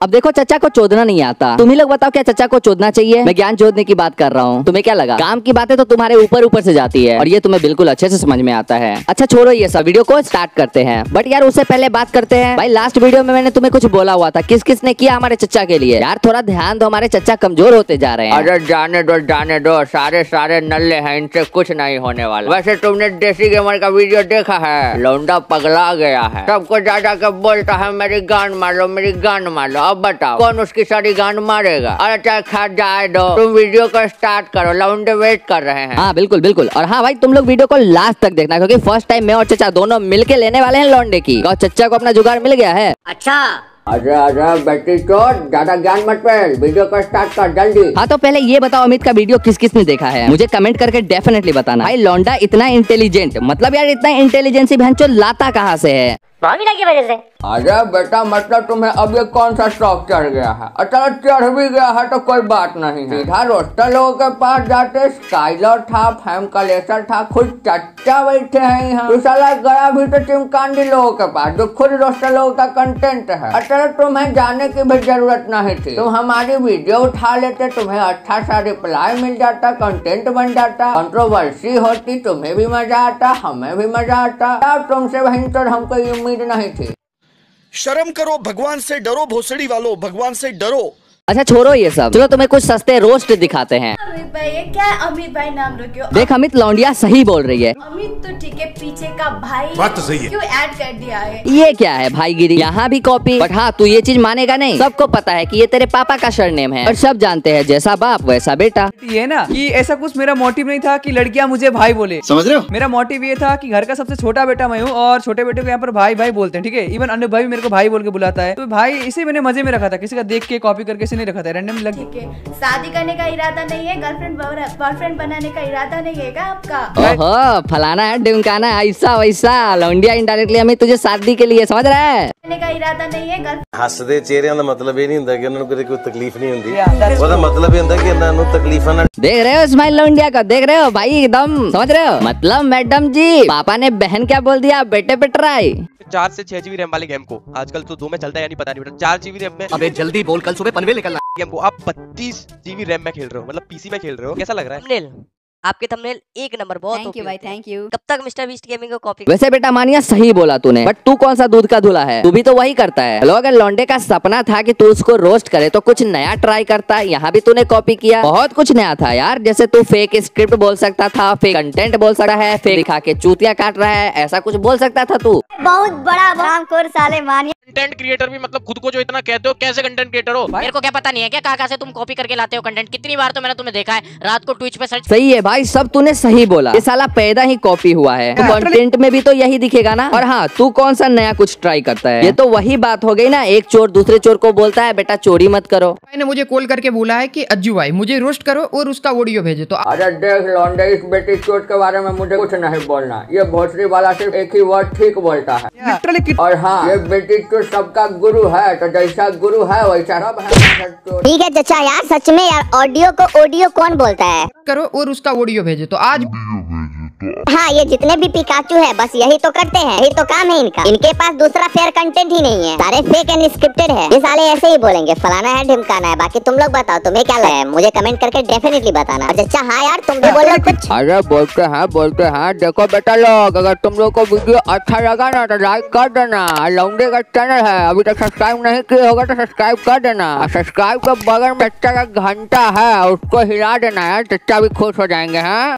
अब देखो, चचा को चोदना नहीं आता। तुम ही लोग बताओ, क्या चचा को चोदना चाहिए? मैं ज्ञान चोदने की बात कर रहा हूँ। तुम्हें क्या लगा? काम की बातें तो तुम्हारे ऊपर ऊपर से जाती है, और ये तुम्हें बिल्कुल अच्छे से समझ में आता है। अच्छा छोड़ो ये सब। वीडियो को स्टार्ट करते हैं। बट यार, उससे पहले बात करते हैं। भाई लास्ट वीडियो में मैंने तुम्हें कुछ बोला हुआ था। किस किस ने किया हमारे चचा के लिए? यार, थोड़ा ध्यान दो, हमारे चचा कमज़ोर होते जा रहे हैं। अरे, जाने दो जाने दो। सारे सारे नल्ले हैं, इनसे कुछ नहीं होने वाला। वैसे तुमने देसी गेमर का वीडियो देखा है। लौंडा पगला गया है। सबको जा जा के बोलता है, मेरी गान मार, मेरी गान मार। अब बताओ कौन उसकी सारी गांड मारेगा? अरे चाहे खा जाए दो तुम वीडियो को स्टार्ट करो लौंडे वेट कर रहे हैं। हाँ बिल्कुल बिल्कुल। और हाँ भाई तुम लोग वीडियो को लास्ट तक देखना क्योंकि फ़र्स्ट टाइम मैं और चचा दोनों मिलके लेने वाले हैं लौंडे की। और चचा को अपना जुगाड़ मिल गया है। अरे अरे बेटी चोट ज़्यादा ज्ञान मत फैल वीडियो को स्टार्ट कर जल्दी। हाँ तो पहले ये बताओ अमित का वीडियो किस किस ने देखा है? मुझे कमेंट करके डेफिनेटली बताना। भाई लौंडा इतना इंटेलिजेंट मतलब यार इतना इंटेलिजेंसी बहन चो लाता कहाँ से है? की वजह से। अरे बेटा मतलब तुम्हें अब ये कौन सा शौक चढ़ गया है? चलो चढ़ भी गया है तो कोई बात नहीं है। सीधा रोस्टर लोगों के पास जाते स्काइलर था फैम कलेसर था, खुद चच्चा बैठे हैं यहाँ। तो साला गया भी तो चिमकांडी लोगों के पास, जो खुद रोस्टर लोगों का कंटेंट है। चलो तुम्हें जाने की भी ज़रूरत नहीं थी। तुम हमारी वीडियो उठा लेते, तुम्हें अच्छा सा रिप्लाई मिल जाता कंटेंट बन जाता कंट्रोवर्सी होती, तुम्हें भी मज़ा आता, हमें भी मज़ा आता। तुमसे वहीं तो हमको उम्मीद नहीं थी। शर्म करो भगवान से डरो भोसड़ी वालों भगवान से डरो। अच्छा छोड़ो ये सब। चलो तुम्हें कुछ सस्ते रोस्ट दिखाते हैं। अमित भाई ये क्या अमित भाई नाम रखे हो देख अमित लौंडिया सही बोल रही है। अमित तो ठीक है पीछे का भाई बात तो सही है। क्यों ऐड कर दिया है? ये क्या है भाई गिरी यहाँ भी कॉपी बट हाँ तू ये चीज़ मानेगा नहीं। सबको पता है की ये तेरे पापा का सरनेम है। और सब जानते हैं जैसा बाप वैसा बेटा। ये ना कि ऐसा कुछ मेरा मोटिव नहीं था की लड़कियाँ मुझे भाई बोले। समझ रहे हो? मेरा मोटिव ये था की घर का सबसे छोटा बेटा मैं हूँ और छोटे बेटे को यहाँ पर भाई भाई बोलते हैं ठीक है? इवन अन्य भाई मेरे को भाई बोल के बुलाता है। तो भाई इसे मैंने मज़े में रखा था किसी का देख के कॉपी करके नहीं रखा था रैंडम लग ठीक है शादी करने का इरादा नहीं है गर्लफ्रेंड बॉयफ्रेंड बनाने का इरादा नहीं है क्या आपका ओहो फलाना है ढिमकाना है ऐसा वैसा लौंडिया इनडायरेक्टली हमें तुझे शादी के लिए समझ रहा है करने का इरादा नहीं है गर्ल ਹੱਸਦੇ ਚਿਹਰਿਆਂ ਦਾ ਮਤਲਬ ਇਹ ਨਹੀਂ ਹੁੰਦਾ ਕਿ ਉਹਨਾਂ ਨੂੰ ਕਦੇ ਕੋਈ ਤਕਲੀਫ ਨਹੀਂ ਹੁੰਦੀ ਉਹਦਾ ਮਤਲਬ ਇਹ ਹੁੰਦਾ ਕਿ ਇਹਨਾਂ ਨੂੰ ਤਕਲੀਫਾਂ ਨਾਲ देख रहे हो स्माइल लौंडिया का देख रहे हो भाई एकदम समझ रहे हो मतलब मैडम जी पापा ने बहन क्या बोल दिया बेटे पे ट्राई चार से छह जीबी रैम वाले गेम को आजकल तो दो में चलता है या नहीं पता नहीं बेटा चार जीबी रैम में अबे जल्दी बोल कल सुबह पनवेल गेम को आप बत्तीस जीबी रैम में खेल रहे हो मतलब पीसी में खेल रहे हो, कैसा लग रहा है? आपके थंबनेल एक नंबर बहुत थैंक यू भाई थैंक यू कब तक मिस्टर बीस्ट गेमिंग को कॉपी वैसे बेटा मानिया सही बोला तूने बट तू कौन सा दूध का धुला है? तू भी तो वही करता है। लोग अगर लौंडे का सपना था कि तू उसको रोस्ट करे तो कुछ नया ट्राई करता यहाँ भी तूने कॉपी किया। बहुत कुछ नया था यार जैसे तू फेक स्क्रिप्ट बोल सकता था फेक कंटेंट बोल सकता है फेक दिखा के चूतिया काट रहा है ऐसा कुछ बोल सकता था तू? बहुत बड़ा रामखोर साले मानिए कंटेंट क्रिएटर भी मतलब खुद को जो इतना कहते हो कैसे कंटेंट क्रिएटर हो? मेरे को क्या पता नहीं है क्या कहाँ से तुम कॉपी करके लाते हो कंटेंट कितनी बार तो मैंने तुम्हें देखा है रात को ट्विच पे सर्च सही है भाई सब तूने सही बोला। ये साला पैदा ही कॉपी हुआ है। तो कंटेंट में भी तो यही दिखेगा ना। और हाँ तू कौन सा नया कुछ ट्राई करता है? ये तो वही बात हो गई ना एक चोर दूसरे चोर को बोलता है बेटा चोरी मत करो। ने मुझे कॉल करके बोला है की अज्जू भाई मुझे रोस्ट करो और उसका ऑडियो भेजो। तो अरे देख लौंडे इस बेटी चोट के बारे में मुझे कुछ नहीं बोलना। ये भोसड़ी वाला सिर्फ़ एक ही वर्ड ठीक बोलता है। और हाँ ये बेटी चोट सबका गुरु है तो जैसा गुरु है वैसा सब है। ठीक है चचा यार सच में यार ऑडियो को ऑडियो कौन बोलता है? करो और उसका ऑडियो भेजो। तो आज हाँ ये जितने भी पिकाचू है, बस यही तो करते हैं, यही तो काम है इनका। इनके पास दूसरा फेयर कंटेंट ही नहीं है। सारे फेक एंड स्क्रिप्टेड है। ये साले ऐसे ही बोलेंगे, फलाना है, ढिमकाना है। बाकी तुम लोग बताओ, तुम्हें क्या लगा है? मुझे कमेंट करके डेफिनेटली बताना। अच्छा हाँ यार, तुम भी बोलो कुछ। अरे, बोलते हैं बोलते हैं, देखो बेटा लोग, अगर तुम लोग को वीडियो अच्छा लगा ना तो लाइक कर देना। लौंडे का चैनल है, अभी तक सब्सक्राइब नहीं किए होगा तो सब्सक्राइब कर देना। सब्सक्राइब के बगल में का घंटा है, उसको हिला देना है चच्चा भी खुश हो जाएँगे, हैं?